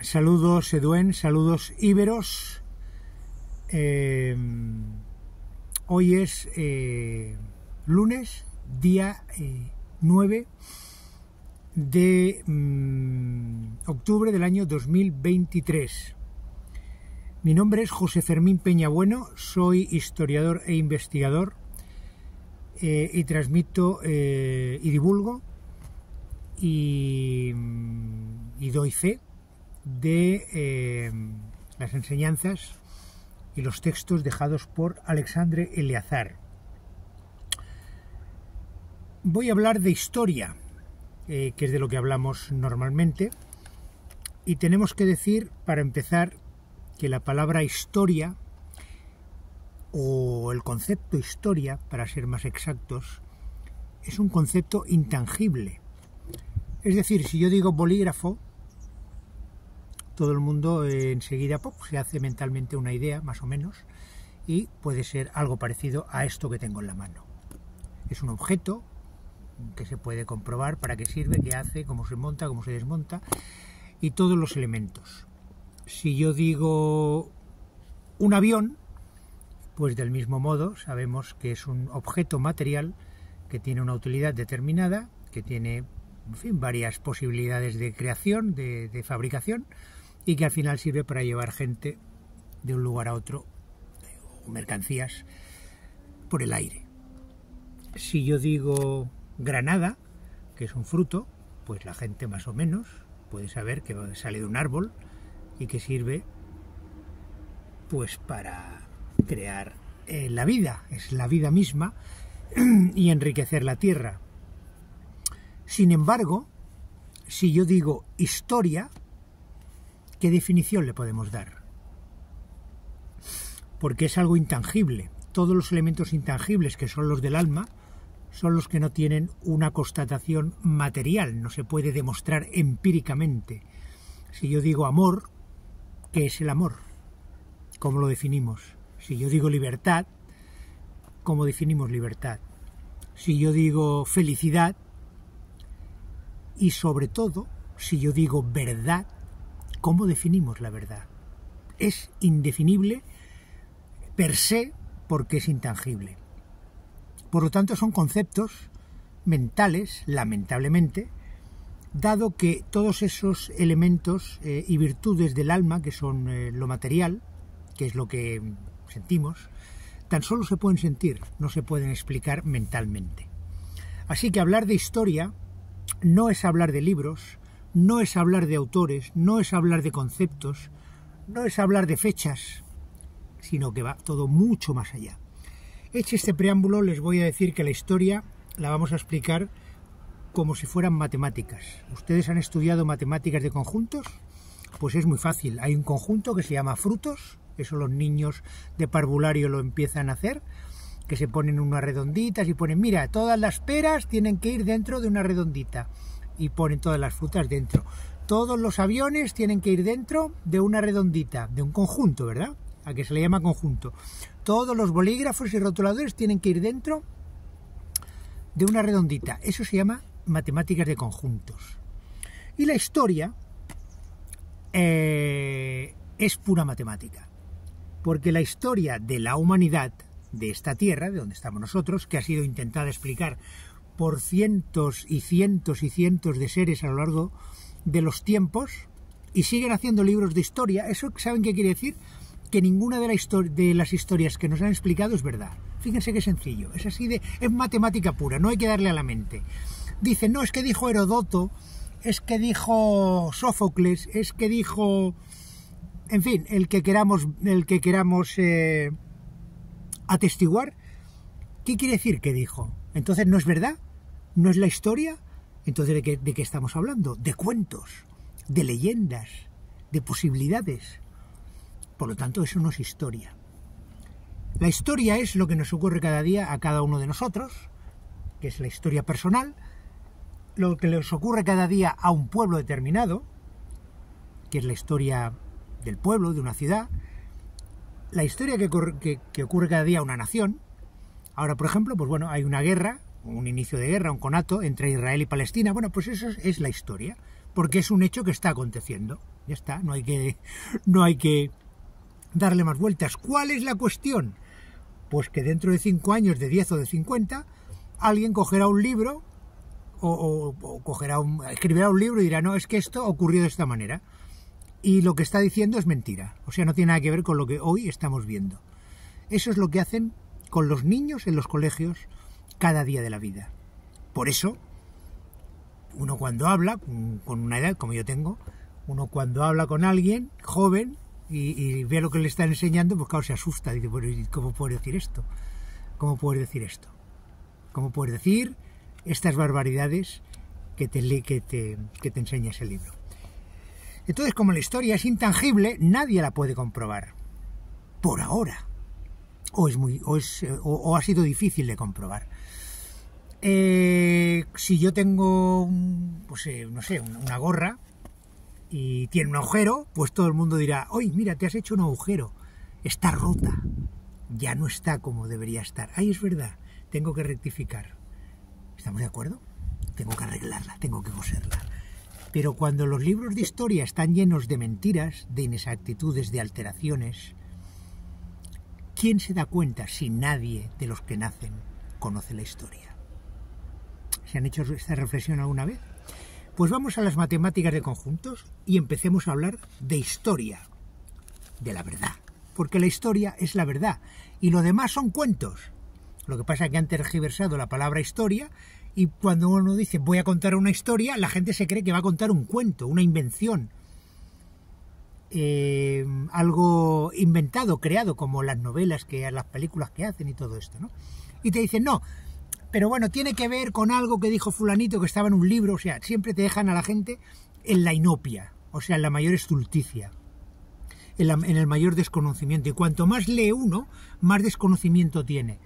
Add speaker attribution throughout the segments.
Speaker 1: Saludos Eduen, saludos Iberos. Eh, hoy es eh, lunes, día 9 eh, de mm, octubre del año 2023. Mi nombre es José Fermín Peñabueno, soy historiador e investigador y transmito y divulgo y doy fe de eh, las enseñanzas y los textos dejados por Alexandre Eleazar. Voy a hablar de historia, eh, que es de lo que hablamos normalmente, y tenemos que decir, para empezar, que la palabra historia, o el concepto historia, para ser más exactos, es un concepto intangible. Es decir, si yo digo bolígrafo, todo el mundo eh, enseguida se hace mentalmente una idea, más o menos, y puede ser algo parecido a esto que tengo en la mano. Es un objeto que se puede comprobar para qué sirve, qué hace, cómo se monta, cómo se desmonta, y todos los elementos. Si yo digo un avión, pues del mismo modo sabemos que es un objeto material que tiene una utilidad determinada, que tiene en fin, varias posibilidades de creación, de fabricación, y que al final sirve para llevar gente de un lugar a otro o mercancías por el aire. Si yo digo granada, que es un fruto, pues la gente más o menos puede saber que sale de un árbol y que sirve pues para crear eh, la vida, es la vida misma y enriquecer la tierra. Sin embargo, si yo digo historia, ¿qué definición le podemos dar? Porque es algo intangible. Todos los elementos intangibles que son los del alma son los que no tienen una constatación material, no se puede demostrar empíricamente. Si yo digo amor, ¿qué es el amor? ¿Cómo lo definimos? Si yo digo libertad, ¿cómo definimos libertad? Si yo digo felicidad, y sobre todo, si yo digo verdad, ¿Cómo definimos la verdad? Es indefinible per se porque es intangible. Por lo tanto, son conceptos mentales, lamentablemente, dado que todos esos elementos eh, y virtudes del alma, que son eh, lo material, que es lo que sentimos, tan solo se pueden sentir, no se pueden explicar mentalmente. Así que hablar de historia no es hablar de libros, no es hablar de autores, no es hablar de conceptos, no es hablar de fechas, sino que va todo mucho más allá. Hecho este preámbulo, les voy a decir que la historia la vamos a explicar como si fueran matemáticas. ¿Ustedes han estudiado matemáticas de conjuntos? Pues es muy fácil. Hay un conjunto que se llama frutos, eso los niños de parvulario lo empiezan a hacer, que se ponen unas redonditas y ponen, mira, todas las peras tienen que ir dentro de una redondita y ponen todas las frutas dentro. Todos los aviones tienen que ir dentro de una redondita, de un conjunto, ¿verdad? A que se le llama conjunto. Todos los bolígrafos y rotuladores tienen que ir dentro de una redondita. Eso se llama matemáticas de conjuntos. Y la historia eh, es pura matemática. Porque la historia de la humanidad, de esta tierra, de donde estamos nosotros, que ha sido intentada explicar por cientos y cientos y cientos de seres a lo largo de los tiempos y siguen haciendo libros de historia. ¿Eso saben qué quiere decir? Que ninguna de, la de las historias que nos han explicado es verdad. Fíjense qué sencillo. Es así de. es matemática pura, no hay que darle a la mente. Dicen, no, es que dijo Herodoto, es que dijo Sófocles, es que dijo. En fin, el que queramos, el que queramos eh, atestiguar. ¿Qué quiere decir que dijo? Entonces no es verdad. ¿No es la historia? Entonces, ¿de qué, ¿de qué estamos hablando? De cuentos, de leyendas, de posibilidades. Por lo tanto, eso no es historia. La historia es lo que nos ocurre cada día a cada uno de nosotros, que es la historia personal, lo que les ocurre cada día a un pueblo determinado, que es la historia del pueblo, de una ciudad, la historia que, que, ocurre cada día a una nación. Ahora, por ejemplo, pues bueno, hay una guerra un inicio de guerra, un conato entre Israel y Palestina. Bueno, pues eso es la historia, porque es un hecho que está aconteciendo. Ya está, no hay que, no hay que darle más vueltas. ¿Cuál es la cuestión? Pues que dentro de 5 años, de 10 o de 50, alguien cogerá un libro o, cogerá un, escribirá un libro y dirá, no, es que esto ocurrió de esta manera. Y lo que está diciendo es mentira. O sea, no tiene nada que ver con lo que hoy estamos viendo. Eso es lo que hacen con los niños en los colegios cada día de la vida. Por eso, uno cuando habla, con una edad como yo tengo, uno cuando habla con alguien joven y, ve lo que le están enseñando, pues claro, se asusta. Dice, ¿cómo puedes decir esto? ¿Cómo puedes decir esto? ¿Cómo puedes decir estas barbaridades que te, que te, que te enseña ese libro? Entonces, como la historia es intangible, nadie la puede comprobar. Por ahora. O, es muy, o, es, o, ha sido difícil de comprobar. Eh, si yo tengo, pues, eh, no sé, una gorra y tiene un agujero, pues todo el mundo dirá, oye, mira, te has hecho un agujero, está rota, ya no está como debería estar. Ahí es verdad, tengo que rectificar. ¿Estamos de acuerdo? Tengo que arreglarla, tengo que coserla. Pero cuando los libros de historia están llenos de mentiras, de inexactitudes, de alteraciones, ¿quién se da cuenta si nadie de los que nacen conoce la historia? ¿Se han hecho esta reflexión alguna vez? Pues vamos a las matemáticas de conjuntos y empecemos a hablar de historia, de la verdad. Porque la historia es la verdad y lo demás son cuentos. Lo que pasa es que han tergiversado la palabra historia y cuando uno dice voy a contar una historia, la gente se cree que va a contar un cuento, una invención. Eh, algo inventado, creado, como las novelas, que las películas que hacen y todo esto, ¿no? Y te dicen, no, pero bueno, tiene que ver con algo que dijo fulanito que estaba en un libro, o sea, siempre te dejan a la gente en la inopia, o sea, en la mayor estulticia, en, el mayor desconocimiento. Y cuanto más lee uno, más desconocimiento tiene,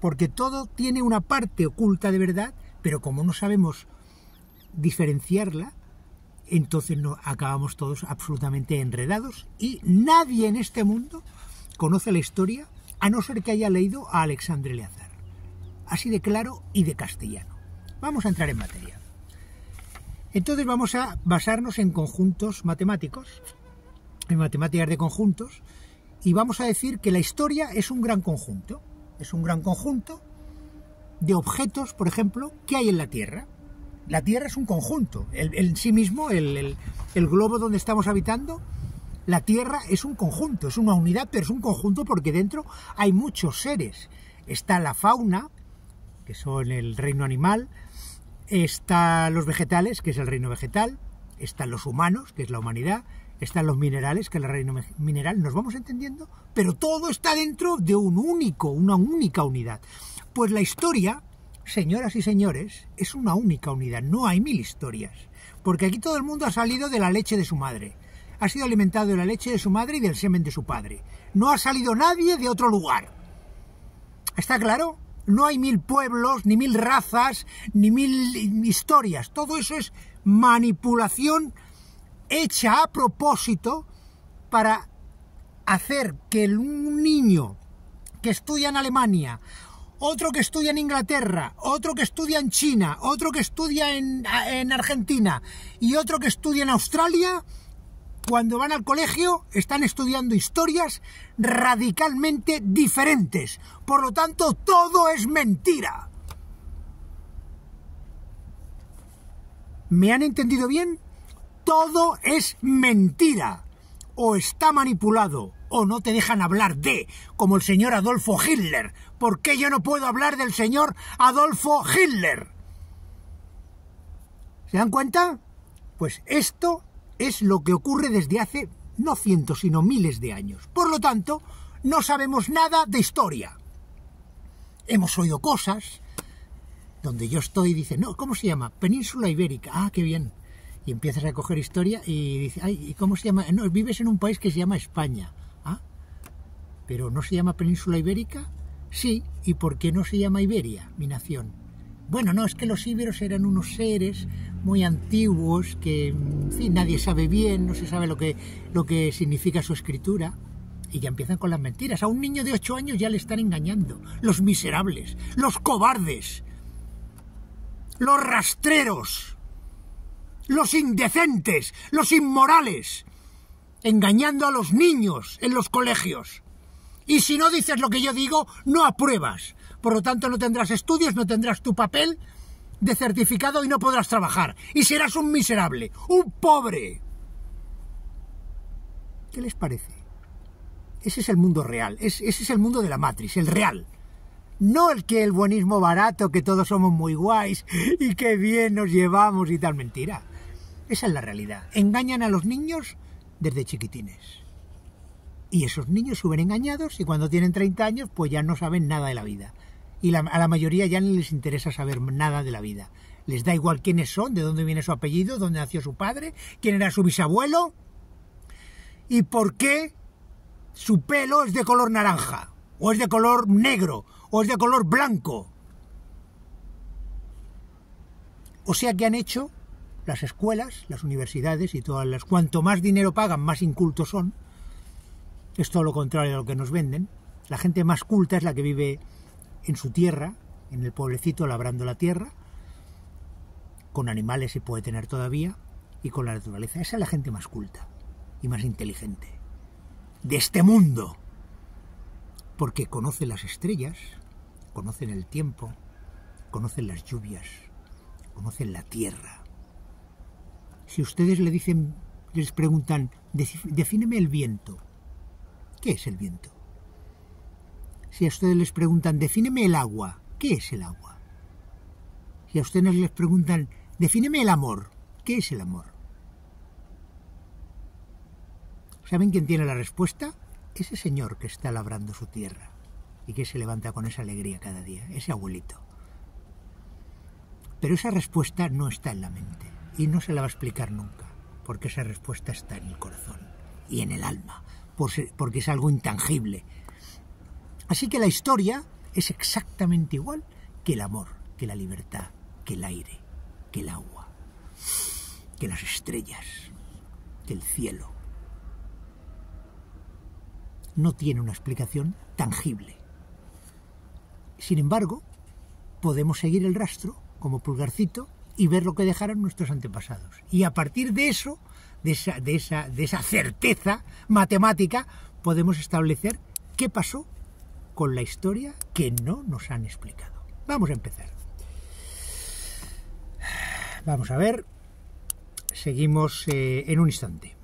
Speaker 1: porque todo tiene una parte oculta de verdad pero como no sabemos diferenciarla, entonces no, acabamos todos absolutamente enredados y nadie en este mundo conoce la historia a no ser que haya leído a Alexandre Leazar. Así de claro y de castellano. Vamos a entrar en materia. Entonces vamos a basarnos en conjuntos matemáticos, en matemáticas de conjuntos, y vamos a decir que la historia es un gran conjunto. Es un gran conjunto de objetos, por ejemplo, que hay en la Tierra. La Tierra es un conjunto. en sí mismo, el, globo donde estamos habitando, la Tierra es un conjunto, es una unidad, pero es un conjunto porque dentro hay muchos seres. Está la fauna, que son el reino animal, están los vegetales, que es el reino vegetal, están los humanos, que es la humanidad, están los minerales, que es el reino mineral, nos vamos entendiendo, pero todo está dentro de un único, una única unidad. Pues la historia, señoras y señores, es una única unidad, no hay mil historias, porque aquí todo el mundo ha salido de la leche de su madre, ha sido alimentado de la leche de su madre y del semen de su padre, no ha salido nadie de otro lugar. ¿Está claro? No hay mil pueblos, ni mil razas, ni mil historias, todo eso es manipulación hecha a propósito para hacer que un niño que estudia en Alemania otro que estudia en Inglaterra, otro que estudia en China, otro que estudia en, Argentina y otro que estudia en Australia, cuando van al colegio están estudiando historias radicalmente diferentes. Por lo tanto, todo es mentira. ¿Me han entendido bien? Todo es mentira. O está manipulado, o no te dejan hablar de, como el señor Adolfo Hitler. ¿Por qué yo no puedo hablar del señor Adolfo Hitler? ¿Se dan cuenta? Pues esto es lo que ocurre desde hace no cientos, sino miles de años. Por lo tanto, no sabemos nada de historia. Hemos oído cosas donde yo estoy y dice, no, ¿cómo se llama? Península Ibérica. Ah, qué bien. Y empiezas a coger historia y dice, ay, ¿cómo se llama? No, vives en un país que se llama España pero ¿no se llama península ibérica? Sí, ¿y por qué no se llama Iberia, mi nación? Bueno, no, es que los íberos eran unos seres muy antiguos que, nadie sabe bien, no se sabe lo que, lo que significa su escritura. Y ya empiezan con las mentiras. A un niño de ocho años ya le están engañando. Los miserables, los cobardes, los rastreros, los indecentes, los inmorales. engañando a los niños en los colegios. Y si no dices lo que yo digo, no apruebas. Por lo tanto, no tendrás estudios, no tendrás tu papel de certificado y no podrás trabajar. Y serás un miserable, un pobre. ¿Qué les parece? Ese es el mundo real, ese es el mundo de la matriz, el real. No el que el buenismo barato, que todos somos muy guays y que bien nos llevamos y tal mentira. Esa es la realidad. Engañan a los niños desde chiquitines. Y esos niños suben engañados y cuando tienen 30 años pues ya no saben nada de la vida. Y a la mayoría ya no les interesa saber nada de la vida. Les da igual quiénes son, de dónde viene su apellido, dónde nació su padre, quién era su bisabuelo y por qué su pelo es de color naranja, o es de color negro, o es de color blanco. O sea que han hecho las escuelas, las universidades y todas las... Cuanto más dinero pagan, más incultos son. Es todo lo contrario de lo que nos venden. La gente más culta es la que vive en su tierra, en el pueblecito labrando la tierra, con animales se puede tener todavía, y con la naturaleza. Esa es la gente más culta y más inteligente de este mundo, porque conoce las estrellas, conocen el tiempo, conocen las lluvias, conocen la tierra. Si ustedes le dicen, les preguntan, defíneme el viento, ¿qué es el viento? Si a ustedes les preguntan, defíneme el agua, ¿qué es el agua? Si a ustedes les preguntan, defíneme el amor, ¿qué es el amor? ¿Saben quién tiene la respuesta? Ese señor que está labrando su tierra y que se levanta con esa alegría cada día, ese abuelito. Pero esa respuesta no está en la mente y no se la va a explicar nunca, porque esa respuesta está en el corazón y en el alma, porque es algo intangible. Así que la historia es exactamente igual que el amor, que la libertad, que el aire, que el agua, que las estrellas, que el cielo no tiene una explicación tangible. Sin embargo, podemos seguir el rastro como pulgarcito y ver lo que dejaron nuestros antepasados. Y a partir de eso, de esa, de esa, de esa certeza matemática, podemos establecer qué pasó con la historia que no nos han explicado. Vamos a empezar. Vamos a ver. Seguimos eh, en un instante.